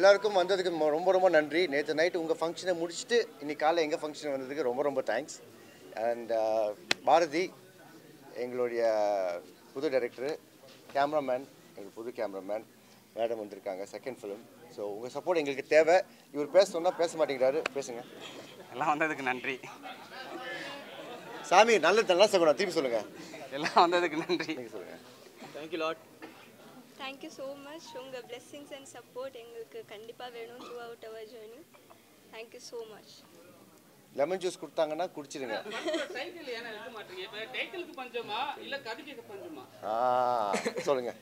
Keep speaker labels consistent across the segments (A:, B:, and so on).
A: எல்லாருக்கும் வந்ததுக்கு ரொம்ப ரொம்ப நன்றி. நேற்று நைட்டு உங்கள் ஃபங்க்ஷனை முடிச்சுட்டு இன்னைக்கு காலையில் எங்கள் ஃபங்க்ஷன் வந்ததுக்கு ரொம்ப ரொம்ப தேங்க்ஸ் அண்ட் பாரதி எங்களுடைய புது டைரக்டரு கேமராமேன் எங்கள் புது கேமராமேன் மேடம் வந்திருக்காங்க செகண்ட் ஃபிலிம் ஸோ உங்கள் சப்போர்ட் எங்களுக்கு தேவை. இவர் பேச சொன்னால் பேச மாட்டேங்கிறாரு. பேசுங்க.
B: எல்லாம் வந்ததுக்கு நன்றி.
A: சாமி நல்லது நல்லா சொல்லணும் திருப்பி சொல்லுங்கள்
B: எல்லாம் வந்ததுக்கு நன்றி.
A: சொல்லுங்கள்
C: thank you lot
D: thank you so much உங்கள் blessings அண்ட் சப்போர்ட் எங்களுக்கு கண்டிப்பாக வேணும் throughout our journey thank you so much
A: lemon juice கொடுத்தாங்கன்னா குடிச்சிடுங்க
E: டைட்டில் ஏன்னா எழுத மாட்டீங்க. இப்போ டைட்டிலுக்கு பஞ்சமா? இல்ல கதைக்கு பஞ்சமா?
A: ஆ சொல்லுங்கள்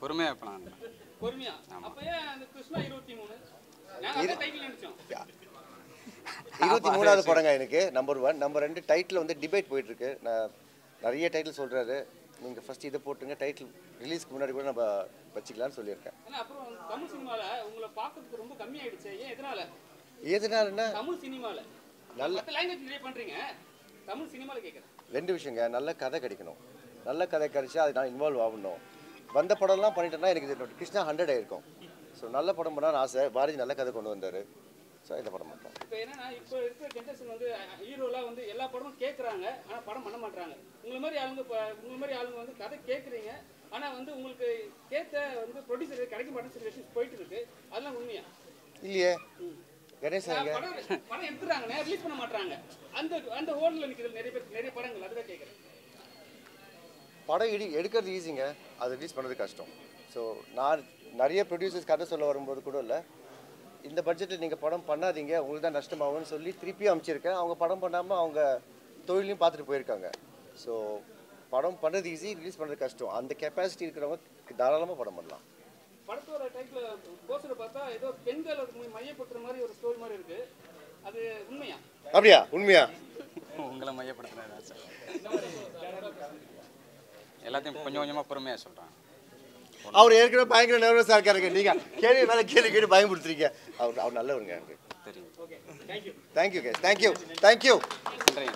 B: பொறுமையாக இருப்பலாம்
E: பொறுமையா? அப்ப ஏன் அந்த கிருஷ்ணா இருபத்தி
A: மூணாவது படங்க எனக்கு நம்பர் ஒன் நம்பர் ரெண்டு டைட்டில் வந்து டிபேட் போயிட்டு இருக்கு. நான் நிறைய டைட்டில் சொல்றாரு. நீங்க ஃபர்ஸ்ட் இதை போட்டுங்க டைட்டில் ரிலீஸ்க்கு முன்னாடி கூட நம்ம வச்சுக்கலாம்னு சொல்லியிருக்கேன்.
E: அப்புறம் தமிழ் சினிமால உங்களை பார்க்கறதுக்கு ரொம்ப கம்மியாயிடுச்சு ஏன் எதனால?
A: எதனாலன்னா?
E: தமிழ் சினிமால.
A: நல்ல
E: லாங்குவேஜ் நிறைய பண்றீங்க. தமிழ் சினிமால கேட்குறேன்
A: ரெண்டு விஷயங்க நல்ல கதை கிடைக்கணும். நல்ல கதை கிடைச்சா அது நான் இன்வால்வ் ஆகணும். வந்த படம்லாம் பண்ணிட்டேன்னா எனக்கு இது கிருஷ்ணா ஹண்ட்ரட் ஆயிருக்கும். ஸோ நல்ல படம் பண்ணான்னு ஆசை. பாரதி நல்ல கதை கொண்டு வந்தார். ஸோ படம் பண்ணுறேன்
E: இப்போ என்னன்னா இப்போ இருக்கிற ஜென்ரேஷன் வந்து ஹீரோலாம் வந்து எல்லா படமும் கேட்குறாங்க ஆனா படம் பண்ண மாட்டாங்க உங்களை மாதிரி ஆளுங்க இப்போ உங்களை மாதிரி ஆளுங்க வந்து கதை கேட்குறீங்க ஆனா வந்து உங்களுக்கு கேட்ட வந்து ப்ரொடியூசர் கிடைக்க மாட்டேன் சுச்சுவேஷன் போயிட்டு இருக்கு. அதெல்லாம் உண்மையா?
A: இல்லையே. கணேசன்
E: படம் எடுத்துறாங்கண்ணே ரிலீஸ் பண்ண மாட்டாங்க அந்த அந்த ஹோல்ல நிற்கிறது நிறைய பேர் நிறைய படங்கள் அதுதான் கேட்குறேன்
A: படம் எடி எடுக்கிறது ஈஸிங்க அது ரிலீஸ் பண்ணுறது கஷ்டம். ஸோ நான் நிறைய ப்ரொடியூசர்ஸ் கதை சொல்ல வரும்போது கூட இல்லை. இந்த பட்ஜெட்டில் நீங்கள் படம் பண்ணாதீங்க. உங்களுக்கு தான் நஷ்டமாகும்னு சொல்லி திருப்பி அமைச்சிருக்கேன். அவங்க படம் பண்ணாமல் அவங்க தொழிலையும் பார்த்துட்டு போயிருக்காங்க. ஸோ படம் பண்ணுறது ஈஸி ரிலீஸ் பண்ணுறது கஷ்டம். அந்த கெப்பாசிட்டி இருக்கிறவங்க தாராளமாக படம் பண்ணலாம்.
E: படத்தோட டைட்டில் போஸ்டரை பார்த்தா ஏதோ பெண்கள் மையப்படுத்துற மாதிரி ஒரு ஸ்டோரி மாதிரி இருக்கு. அது உண்மையா?
A: அப்படியா? உண்மையா?
B: உங்களை மையப்படுத்துனது ஆசை எல்லாத்தையும் கொஞ்சம் கொஞ்சமாக பொறுமையாக சொல்கிறேன்
A: அவர் ஏற்கனவே பயங்கர நர்வஸாக இருக்காருங்க. நீங்கள் கேள்வி மேலே கேள்வி கேட்டு பயன்படுத்துறீங்க அவர் அவர் நல்லவருங்க thank you thank you thank you
B: நன்றி.